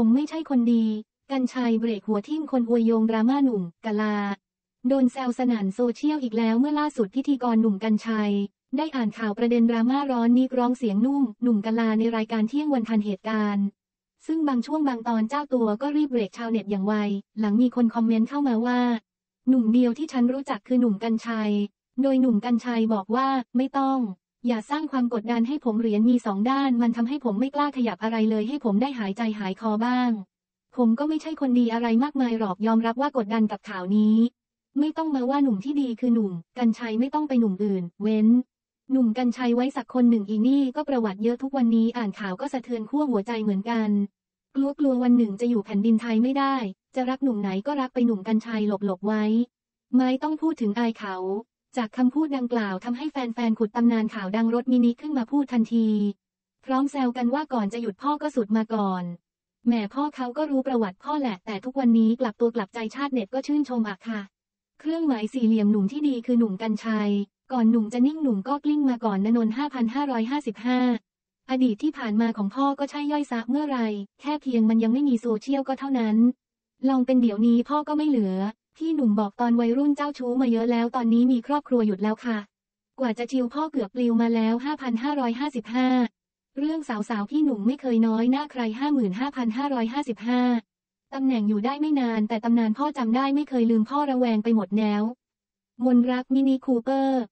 ผมไม่ใช่คนดี กรรชัยเบรกหัวทิ่มคนอวยโยงดราม่าหนุ่มกะลา โดนแซวสนั่นโซเชียลอีกแล้วเมื่อล่าสุดพิธีกรหนุ่มกรรชัย ได้อ่านข่าวประเด็นดราม่าร้อนนักร้องเสียงนุ่ม หนุ่มกะลาในรายการเที่ยงวันทันเหตุการณ์ ซึ่งบางช่วงบางตอนเจ้าตัวก็รีบเบรกชาวเน็ตอย่างไว หลังมีคนคอมเมนต์เข้ามาว่า หนุ่มเดียวที่ฉันรู้จักคือหนุ่มกรรชัย โดยหนุ่มกรรชัยบอกว่าไม่ต้อง อย่าสร้างความกดดันให้ผมเหรียญมีสองด้าน มันทำให้ผมไม่กล้าขยับอะไรเลย ให้ผมได้หายใจหายคอบ้าง ผมก็ไม่ใช่คนดีอะไรมากมายหรอกยอมรับว่ากดดันกับข่าวนี้ ไม่ต้องมาว่าหนุ่มที่ดีคือหนุ่ม กัญชัยไม่ต้องไปหนุ่มอื่น เว้น หนุ่มกัญชัยไว้สักคนหนึ่งอีนี่ก็ประวัติเยอะทุกวันนี้อ่านข่าวก็สะเทือนขั้วหัวใจเหมือนกันกลัวกลัววันหนึ่งจะอยู่แผ่นดินไทยไม่ได้ จะรักหนุ่มไหนก็รักไปหนุ่มกัญชัยหลบหลบไว้ ไม่ต้องพูดถึงอายเขา จากคำพูดดังกล่าวทำให้แฟนๆ ขุดตำนานข่าวดังรถมินิขึ้นมาพูดทันที พร้อมแซวกันว่าก่อนจะหยุดพ่อก็สุดมาก่อนแม่พ่อเขาก็รู้ประวัติพ่อแหละ แต่ทุกวันนี้กลับตัวกลับใจชาติเน็ตก็ชื่นชมอะค่ะ เครื่องหมายสี่เหลี่ยมหนุ่มที่ดีคือหนุ่มกัญชัย ก่อนหนุ่มจะนิ่งหนุ่มก็กลิ้งมาก่อนนนน5,555 อดีตที่ผ่านมาของพ่อก็ใช่ย่อยซักเมื่อไร แค่เพียงมันยังไม่มีโซเชียลก็เท่านั้น ลองเป็นเดี๋ยวนี้พ่อก็ไม่เหลือ พี่หนุ่มบอกตอนวัยรุ่นเจ้าชู้มาเยอะแล้วตอนนี้มีครอบครัวหยุดแล้วค่ะ กว่าจะชิวพ่อเกือบปลิวมาแล้ว 5,555 เรื่องสาวๆพี่หนุ่มไม่เคยน้อยหน้าใคร 55,555 ตำแหน่งอยู่ได้ไม่นานแต่ตำนานพ่อจำได้ไม่เคยลืมพ่อระแวงไปหมดแล้ว มนรักมินิคูเปอร์